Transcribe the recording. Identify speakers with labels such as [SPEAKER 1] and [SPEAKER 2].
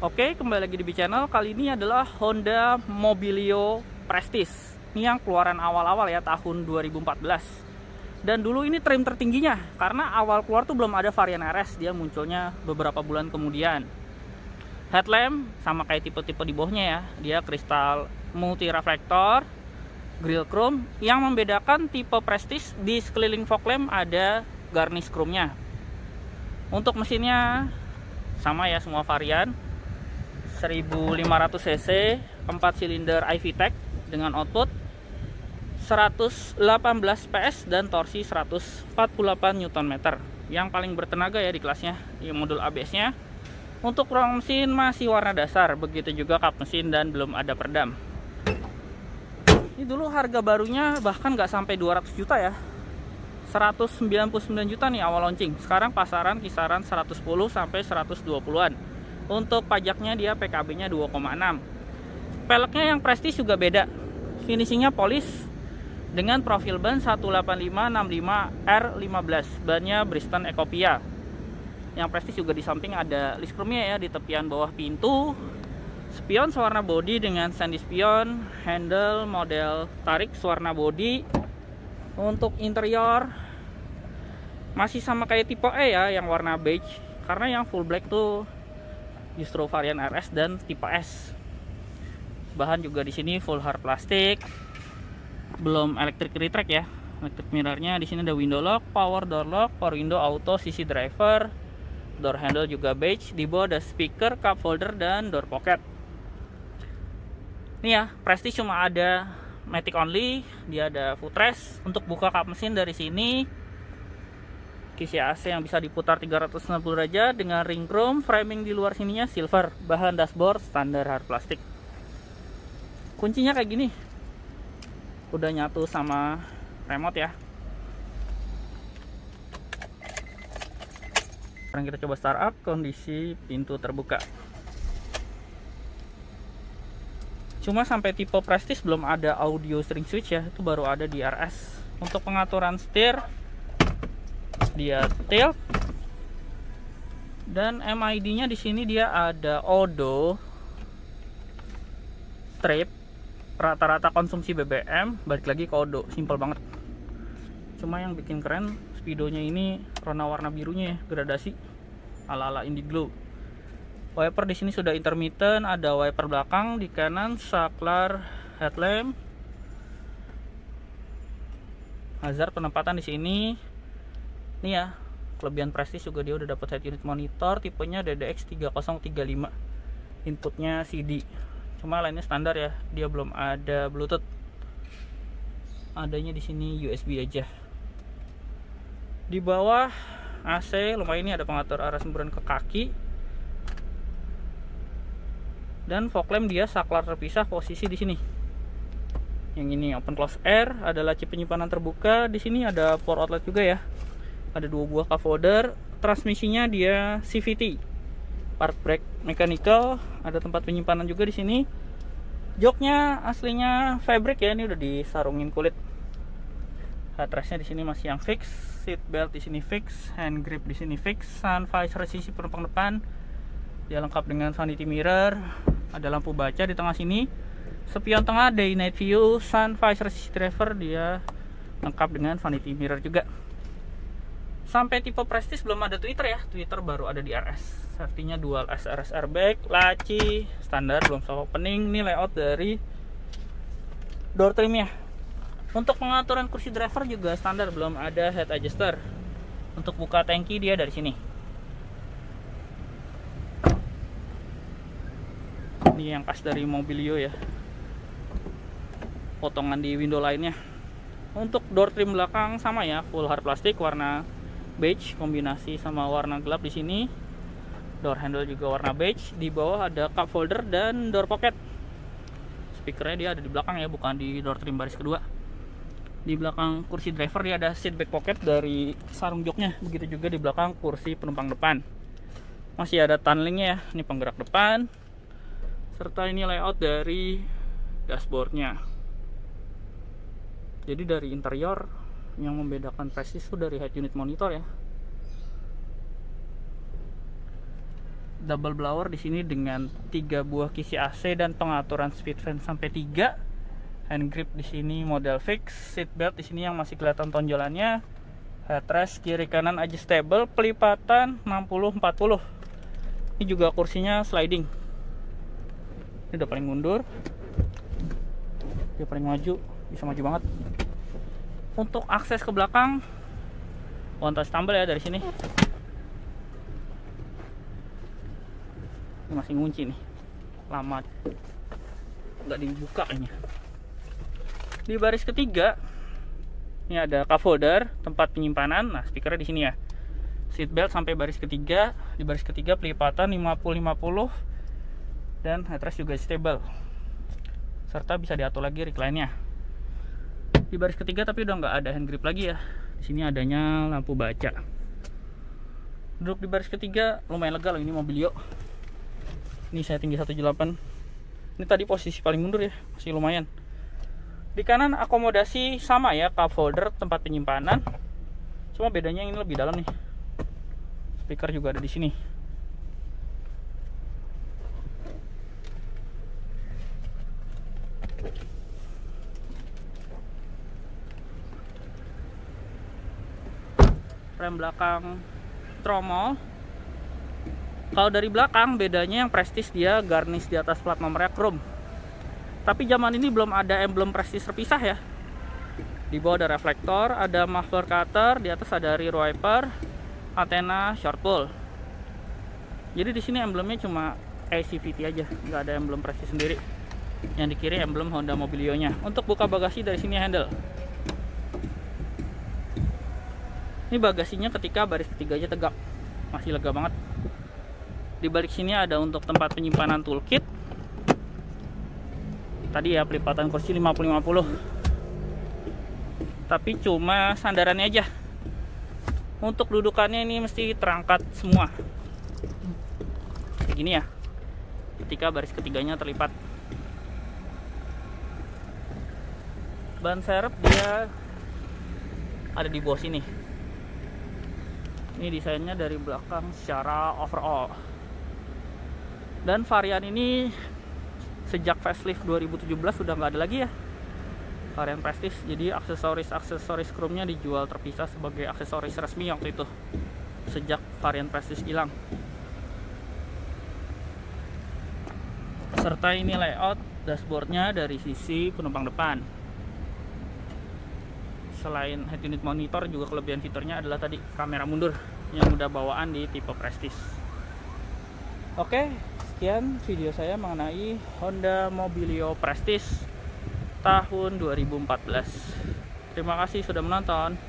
[SPEAKER 1] Oke, kembali lagi di B Channel. Kali ini adalah Honda Mobilio Prestige. Ini yang keluaran awal-awal ya, tahun 2014. Dan dulu ini trim tertingginya, karena awal keluar tuh belum ada varian RS, dia munculnya beberapa bulan kemudian. Headlamp sama kayak tipe-tipe di bawahnya ya, dia kristal multi reflektor, grill chrome. Yang membedakan tipe Prestige di sekeliling fog lamp ada garnish chrome-nya. Untuk mesinnya sama ya semua varian 1500 cc 4 silinder iVTEC dengan output 118 PS dan torsi 148 Nm yang paling bertenaga ya di kelasnya di modul ABS nya untuk ruang mesin masih warna dasar begitu juga kap mesin dan belum ada perdam ini dulu harga barunya bahkan nggak sampai 200 juta ya. 199 juta nih awal launching. Sekarang pasaran kisaran 110 sampai 120an untuk pajaknya dia PKB-nya 2,6. Peleknya yang Prestige juga beda. Finishingnya polis dengan profil ban 18565R15. Bannya Bristol Ecopia. Yang Prestige juga di samping ada list chrome-nya ya di tepian bawah pintu. Spion sewarna body dengan sandy spion, handle model tarik sewarna body. Untuk interior masih sama kayak tipe E ya yang warna beige karena yang full black tuh justru varian RS dan tipe S. Bahan juga di sini full hard plastik. Belum electric retract ya. Electric mirrornya di sini ada window lock power door lock power window auto sisi driver door handle juga beige di bawah ada speaker cup holder dan door pocket. Ini ya Prestige cuma ada matic only dia ada footrest. Untuk buka kap mesin dari sini kisi AC yang bisa diputar 360 derajat dengan ring chrome, framing di luar sininya silver, bahan dashboard standar hard plastik. Kuncinya kayak gini. Udah nyatu sama remote ya. Sekarang kita coba startup kondisi pintu terbuka. Cuma sampai tipe Prestige belum ada audio string switch ya, itu baru ada di RS. Untuk pengaturan setir dia tilt. Dan MID nya di sini dia ada odo trip rata-rata konsumsi BBM balik lagi ke odo simple banget. Cuma yang bikin keren speedonya ini warna-warna birunya ya gradasi ala-ala Indiglo. Wiper di sini sudah intermittent ada wiper belakang di kanan saklar headlamp. Hazard penempatan di sini Nih ya, kelebihan Prestige juga dia udah dapat head unit monitor tipenya DDX 3035. Inputnya CD. Cuma lainnya standar ya, dia belum ada Bluetooth. Adanya di sini USB aja. Di bawah AC lumayan ini ada pengatur arah semburan ke kaki. Dan fog lamp dia saklar terpisah posisi di sini yang ini open close air adalah chip penyimpanan terbuka di sini ada port outlet juga ya ada dua buah cup holder transmisinya dia CVT park brake mechanical ada tempat penyimpanan juga di sini. Joknya aslinya fabric ya ini udah disarungin kulit. Headrestnya di sini masih yang fix seat belt di sini fix hand grip di sini fix sun visor sisi penumpang depan. Dia lengkap dengan vanity mirror ada lampu baca di tengah sini. Spion tengah day night view sun visor sisi driver dia lengkap dengan vanity mirror juga sampai tipe Prestige belum ada Twitter ya. Twitter baru ada di RS safety-nya dual SRS airbag laci standar belum soft opening. Ini layout dari door trimnya. Untuk pengaturan kursi driver juga standar belum ada head adjuster. Untuk buka tangki dia dari sini. Ini yang khas dari Mobilio ya. Potongan di window lainnya. Untuk door trim belakang sama ya full hard plastik warna beige kombinasi sama warna gelap di sini. Door handle juga warna beige. Di bawah ada cup holder dan door pocket. Speakernya dia ada di belakang ya bukan di door trim baris kedua. Di belakang kursi driver dia ada seat back pocket dari sarung joknya. Begitu juga di belakang kursi penumpang depan. Masih ada tunlingnya ya ini penggerak depan. Serta ini layout dari dashboardnya. Jadi dari interior yang membedakan Prestige itu dari head unit monitor ya. Double blower di sini dengan tiga buah kisi AC dan pengaturan speed fan sampai 3 hand grip di sini model fix seat belt di sini yang masih kelihatan tonjolannya. Headrest kiri kanan adjustable pelipatan 60 40 ini juga kursinya sliding. Ini udah paling mundur. Dia paling maju bisa maju banget untuk akses ke belakang touch tumble ya dari sini. Ini masih ngunci nih. Lama. Nggak dibuka kayaknya di baris ketiga ini ada cup holder tempat penyimpanan. Nah speakernya di sini ya. Seat belt sampai baris ketiga. Di baris ketiga pelipatan 50-50 dan headrest juga stable. Serta bisa diatur lagi recline-nya di baris ketiga tapi udah nggak ada hand grip lagi ya. Di sini adanya lampu baca. Duduk di baris ketiga lumayan lega loh ini mobilio ini saya tinggi 178 ini tadi posisi paling mundur ya masih lumayan. Di kanan akomodasi sama ya cup holder tempat penyimpanan. Cuma bedanya ini lebih dalam nih. Speaker juga ada di sini rem belakang tromol kalau dari belakang bedanya yang prestis dia garnish di atas plat nomornya chrome. Tapi zaman ini belum ada emblem prestis terpisah ya. Di bawah ada reflektor, ada muffler cutter, di atas ada rear wiper, antena short pull. Jadi di sini emblemnya cuma ACVT aja, nggak ada emblem prestis sendiri. Yang di kiri emblem Honda Mobilio-nya. Untuk buka bagasi dari sini handle. Ini bagasinya ketika baris ketiga aja tegak, masih lega banget. Di balik sini ada untuk tempat penyimpanan toolkit. Tadi ya pelipatan kursi 50-50 tapi cuma sandarannya aja. Untuk dudukannya ini mesti terangkat semua. Kayak gini ya. Ketika baris ketiganya terlipat. Ban serep dia ada di bawah sini ini desainnya dari belakang secara overall. Dan varian ini sejak facelift 2017 sudah nggak ada lagi ya. Varian Prestige jadi aksesoris aksesoris chrome-nya dijual terpisah sebagai aksesoris resmi waktu itu. Sejak varian Prestige hilang. Serta ini layout dashboardnya dari sisi penumpang depan selain head unit monitor juga kelebihan fiturnya adalah tadi kamera mundur yang udah bawaan di tipe Prestige. Oke sekian video saya mengenai Honda Mobilio Prestige tahun 2014 terima kasih sudah menonton